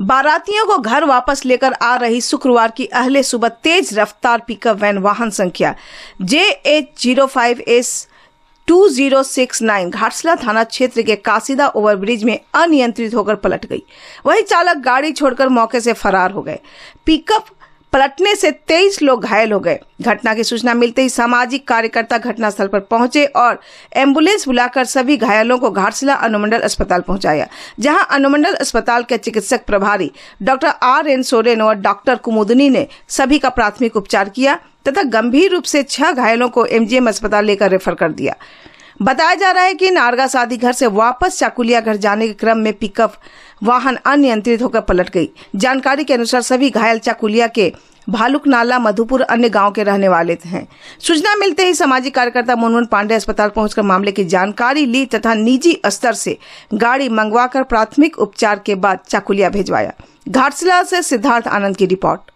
बारातियों को घर वापस लेकर आ रही शुक्रवार की अहले सुबह तेज रफ्तार पिकअप वैन वाहन संख्या J H zero five S 2069 Ghatshila थाना क्षेत्र के कासिदा ओवरब्रिज में अनियंत्रित होकर पलट गई। वही चालक गाड़ी छोड़कर मौके से फरार हो गए। पिकअप पलटने से 23 लोग घायल हो गए। घटना की सूचना मिलते ही सामाजिक कार्यकर्ता घटनास्थल पर पहुँचे और एंबुलेंस बुलाकर सभी घायलों को घाटशिला अनुमंडल अस्पताल पहुँचाया, जहाँ अनुमंडल अस्पताल के चिकित्सक प्रभारी डॉक्टर आर एन सोरेन और डॉक्टर कुमुदनी ने सभी का प्राथमिक उपचार किया तथा गंभीर रूप से छह घायलों को एमजीएम अस्पताल लेकर रेफर कर दिया। बताया जा रहा है कि नारगा शादी घर से वापस चाकुलिया घर जाने के क्रम में पिकअप वाहन अनियंत्रित होकर पलट गई। जानकारी के अनुसार सभी घायल चाकुलिया के भालुक नाला, मधुपुर, अन्य गाँव के रहने वाले हैं सूचना मिलते ही सामाजिक कार्यकर्ता मोहन पांडे अस्पताल पहुंचकर मामले की जानकारी ली तथा निजी स्तर से गाड़ी मंगवाकर प्राथमिक उपचार के बाद चाकुलिया भेजवाया। घाटशिला से सिद्धार्थ आनंद की रिपोर्ट।